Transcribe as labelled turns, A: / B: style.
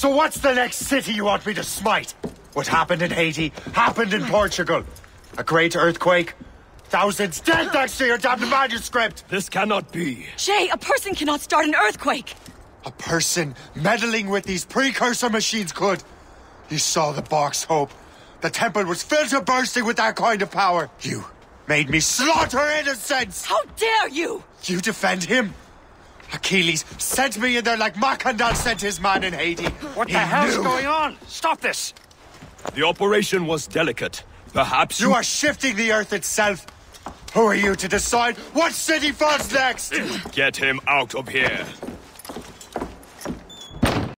A: So what's the next city you want me to smite? What happened in Haiti happened in Portugal. A great earthquake. Thousands dead thanks to your damned manuscript.
B: This cannot be.
C: Shay, a person cannot start an earthquake.
A: A person meddling with these precursor machines could. You saw the box, Hope. The temple was filled to bursting with that kind of power. You made me slaughter innocents.
C: How dare you?
A: You defend him? Achilles sent me in there like Macandal sent his man in Haiti.
D: What
A: He
D: the hell's
A: knew.
D: going on? Stop this!
B: The operation was delicate. Perhaps
A: You are shifting the earth itself. Who are you to decide what city falls next?
B: Get him out of here.